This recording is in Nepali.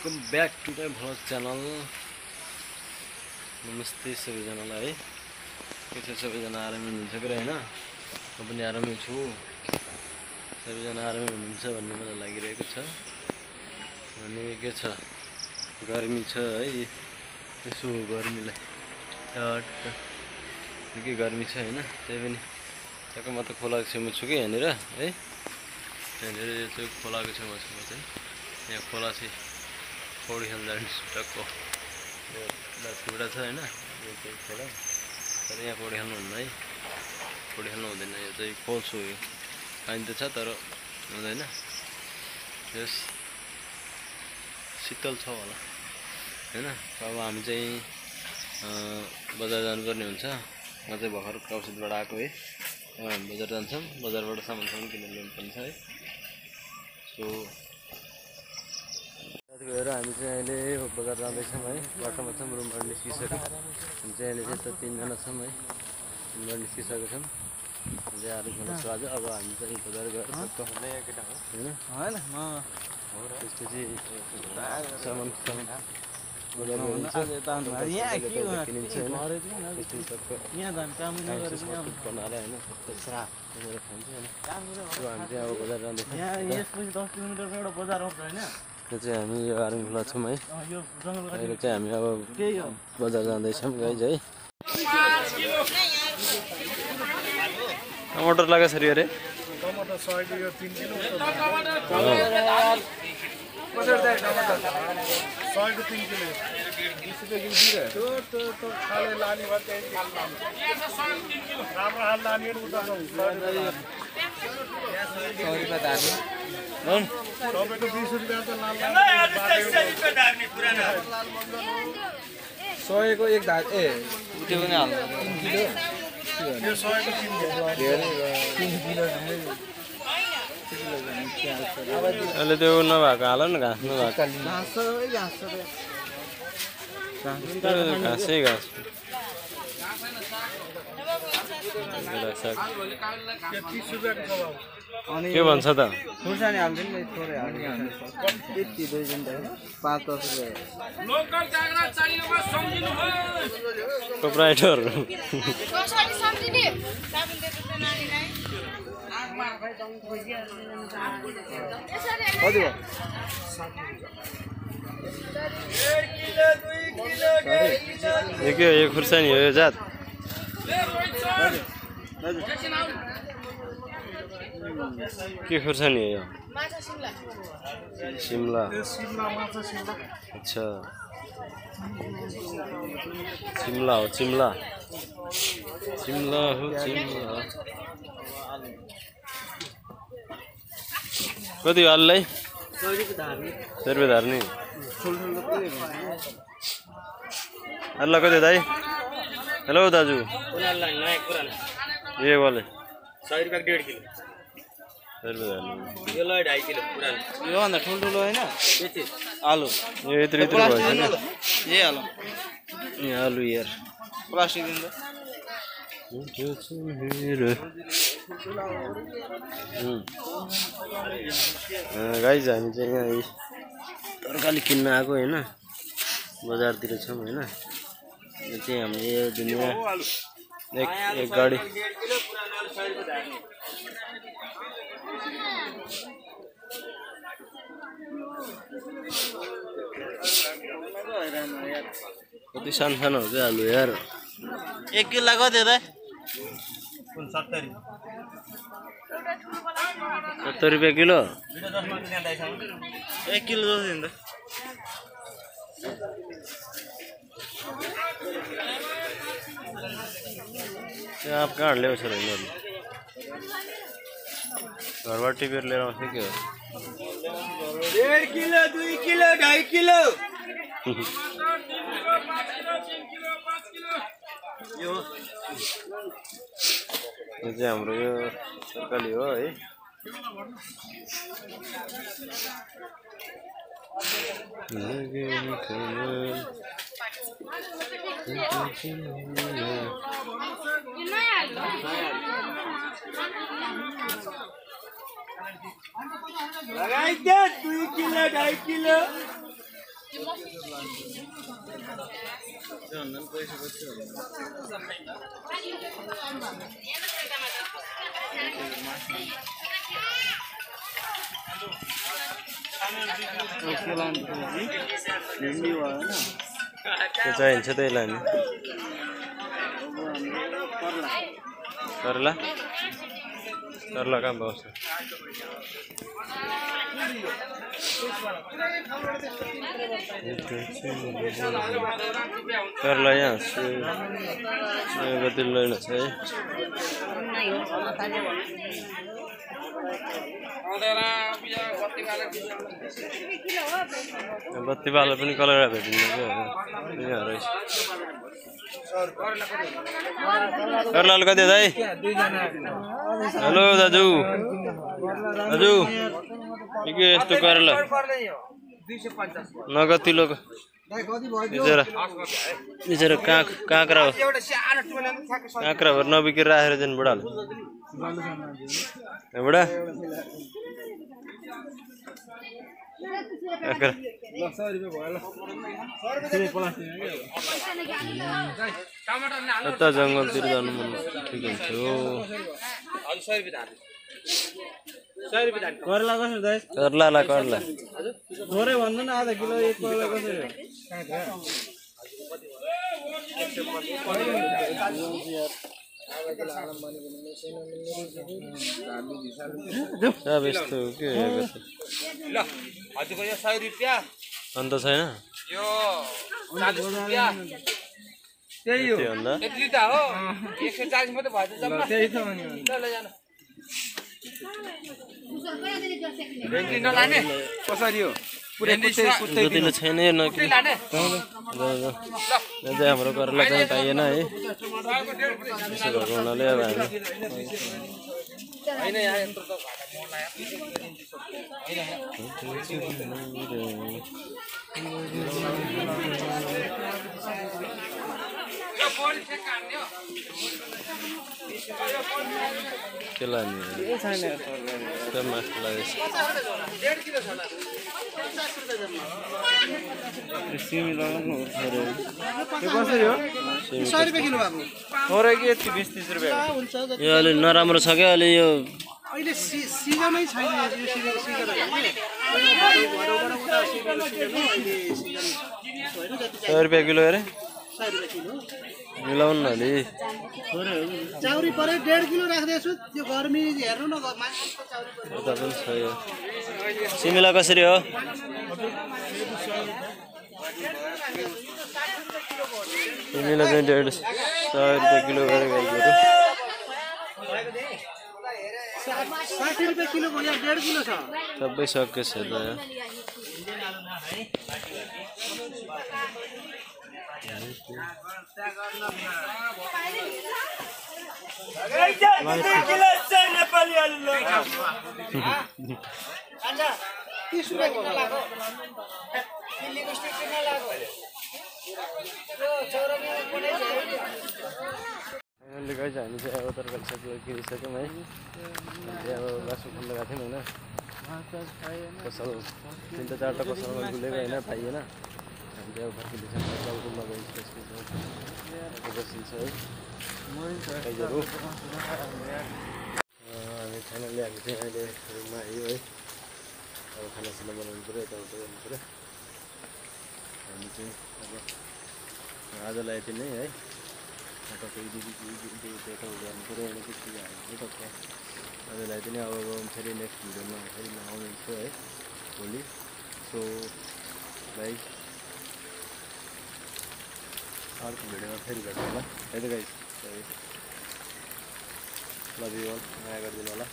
Welcome back to my vlog channel. नमस्ते सबैजनालाई। है के छ सबैजना? आरामै हुनुहुन्छ कि होइन म पनि आरामै छु। सबैजना आरामै हुनुहुन्छ भन्ने मलाई लागिरहेको छ। अनि के छ? गर्मी छ है। यसो गर्मीलाई। निकै गर्मी छ होइन। त्यही पनि टक्क त खोलाको छेउमा छु कि यहाँनिर है? यहाँनिर यो चाहिँ खोलाको छेउमा छु म चाहिँ। यहाँ खोला चाहिँ पौडी खेल्दा टक्क यो लासखुट्टा छ होइन यो चाहिँ खोला। तर यहाँ पौडी खेल्नु हुन्न है। पौडी खेल्नु हुँदैन यो चाहिँ खोल्छु यो। पानी त छ तर हुँदैन। यस शीतल छ होला। होइन अब हामी चाहिँ बजार जानुपर्ने हुन्छ। म चाहिँ भर्खर कौशितबाट आएको है। हामी बजार जान्छौँ। बजारबाट सामान सामान किनेर ल्याउनुपर्ने छ है। सो साथी गएर हामी चाहिँ अहिले बजार जाँदैछौँ है। बाटोमा छौँ रुमबाट निस्किसक्यो हामी चाहिँ अहिले चाहिँ त तिनजना छौँ है। रुमबाट निस्किसकेको छौँ। चाहिँ खाना आज अब हामी चाहिँ बजार गएर होइन? त्यसपछि सामान सामान बजार किनिन्छ? होइन। बनाएर होइन। हामी चाहिँ अब जाँदैछौँ। त्यो चाहिँ हामी यो आर्मी खोला छौँ है। यो अहिले चाहिँ हामी अब बजार जाँदैछौँ गाइज है। टमाटर लाग्यो सरी अरे। यो राम्रो लाने सयको एक धार ए। त्यो पनि हाल्नु अहिले त्यो नभएको हाल न घाँस नभएको। घाँस घाँस। के भन्छ त? खुर्सानी हाल्दैन नि थोरै हाल्नु त होइन पाँच दस रुपियाँ। प्रोप्राइटर कति भयो यो के हो यो खुर्सानी हो यो जात। के खुर्सानी हो यो सिमला अच्छा सिमला हो सिमला सिमला हो सिमला कति हो आलुलाई सय रुपियाँ धार्ने सय रुपियाँ धार्ने ठुल्ठुलो पुरै भन्छ आलुला कति दाइ हेलो दाजु ए वाले। सय रुपियाँ डेढ किलो। सय रुपियाँ धार्ने यो ल ढाई किलो पुरानो योभन्दा ठुल्ठुलो होइन यति आलु। यो यत्रो यत्रो आलु। ए आलु यार। प्लास्टिक दिनु त गाइज हामी चाहिँ यहाँ तरकारी किन्न आएको होइन बजारतिर छौँ होइन यो चाहिँ हाम्रो यो दुनियाँ एक एक गाडी। कति सानो सानो हुन्छ आलु यार। एक किलो कति त सत्तर रुपियाँ किलो? एक किलो जस्तो आप कहाँ ल्याउँछ र यिनीहरू घरबाट टिपेर लिएर आउँछ के हो डेढ किलो दुई किलो ढाई किलो। यो। यो चाहिँ हाम्रो यो तरकारी हो है। यो नयाँ हाल्नु लगाइदे दुई किलो ढाई चाहिन्छ त्यही लाने करला? करला कहाँ पाउँछ करला यहाँ कति लैन छ है। बत्तीवाला पनि कलर भेटिन्छ क्या कति दाइ हेलो दाजु दाजु के यस्तो करला नगतिलो बिचरा बिचरा काँक काँक्रा हो काँक्रा भएर नबिकेर राखेर जानु बुढाले। बुढा। यता जङ्गलतिर जानु मन ठिक हुन्थ्यो करला कसरी दाइ? कर्लाला कर्ला थोरै भन्नु न आधा किलो एक कसरी के हजुरको यो सय रुपियाँ। अन्त छैन? यो चालिस रुपियाँ। त्यही हो। त्यो भन्दा? यति त हो। एक सय चालिस मात्रै भयो त्यही नलाने कसरी हो जतिले छैन यो नकिन चाहिँ हाम्रो कर्ला चाहिँ पाइएन है। त्यसो भएको हुनाले अब। हामी होइन यहाँ यत्रो त घाटा मर्ला यार। यो अलि नराम्रो छ क्या अलि यो अहिले सिजनै छैन सय रुपियाँ किलो अरे सय रुपियाँ किलो मिलाउनु न चाउरी पऱ्यो डेढ किलो राख्दैछु। त्यो गर्मी हेर्नु न सिमिला कसरी हो? सिमिला चाहिँ डेढ सय रुपियाँ किलो गरेर साठी रुपियाँ किलो भयो डेढ किलो छ। सबै सकेछ त। हामी चाहिँ अब तरकारी सब्जी किनिसक्यौँ है अब बासु खोल्न गएको थियौँ होइन पसल तिनवटा चारवटा पसलमा गुलेको होइन पाइएन हामी चाहिँ अब फर्किँदैछौँ गइन्छ त्यसको बसिन्छ हामी फाइनली हामी चाहिँ अहिले रुममा आयो है अब खानासाना बनाउनु पऱ्यो यताउता गर्नु पऱ्यो हामी चाहिँ अब आजलाई यति नै है टक्कै दिदी यता गर्नु पऱ्यो भने के के हाल्नु टक्क आजलाई यति नै अब फेरि नेक्स्ट भिडियोमा फेरि म आउनेछु है भोलि। सो भाइ अर्को भिडियोमा फेरि भेट्नु होला है त गाइस लभ यु अल माया गरिदिनु होला।